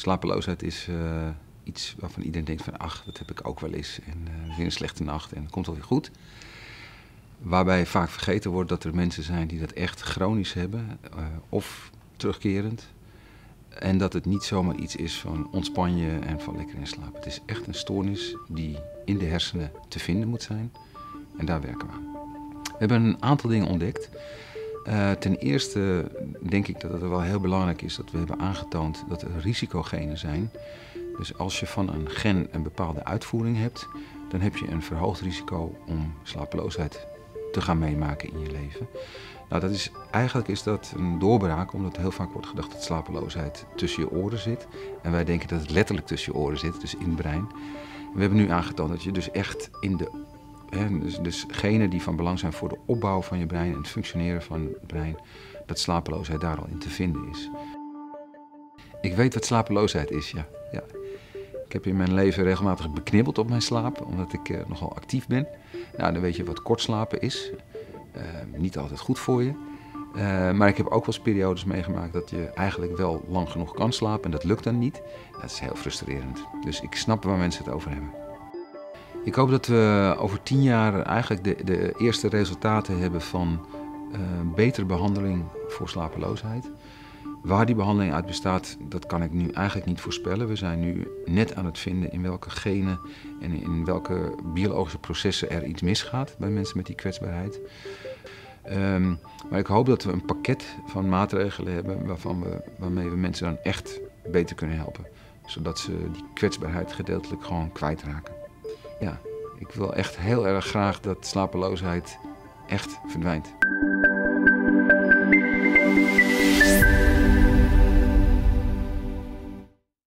Slapeloosheid is uh, iets waarvan iedereen denkt van ach, dat heb ik ook wel eens. En uh, weer een slechte nacht en het komt wel weer goed. Waarbij vaak vergeten wordt dat er mensen zijn die dat echt chronisch hebben uh, of terugkerend. En dat het niet zomaar iets is van ontspan je en van lekker in slaap. Het is echt een stoornis die in de hersenen te vinden moet zijn. En daar werken we aan. We hebben een aantal dingen ontdekt. Uh, ten eerste denk ik dat het wel heel belangrijk is dat we hebben aangetoond dat er risicogenen zijn. Dus als je van een gen een bepaalde uitvoering hebt, dan heb je een verhoogd risico om slapeloosheid te gaan meemaken in je leven. Nou, dat is, eigenlijk is dat een doorbraak, omdat heel vaak wordt gedacht dat slapeloosheid tussen je oren zit. En wij denken dat het letterlijk tussen je oren zit, dus in het brein. We hebben nu aangetoond dat je dus echt in de dus, dus genen die van belang zijn voor de opbouw van je brein en het functioneren van het brein, dat slapeloosheid daar al in te vinden is. Ik weet wat slapeloosheid is, ja. ja. Ik heb in mijn leven regelmatig beknibbeld op mijn slaap, omdat ik uh, nogal actief ben. Nou, dan weet je wat kortslapen is. Uh, niet altijd goed voor je. Uh, maar ik heb ook wel eens periodes meegemaakt dat je eigenlijk wel lang genoeg kan slapen en dat lukt dan niet. Dat is heel frustrerend. Dus ik snap waar mensen het over hebben. Ik hoop dat we over tien jaar eigenlijk de, de eerste resultaten hebben van uh, betere behandeling voor slapeloosheid. Waar die behandeling uit bestaat, dat kan ik nu eigenlijk niet voorspellen. We zijn nu net aan het vinden in welke genen en in welke biologische processen er iets misgaat bij mensen met die kwetsbaarheid. Um, maar ik hoop dat we een pakket van maatregelen hebben waarvan we, waarmee we mensen dan echt beter kunnen helpen. Zodat ze die kwetsbaarheid gedeeltelijk gewoon kwijtraken. Ja, ik wil echt heel erg graag dat slapeloosheid echt verdwijnt.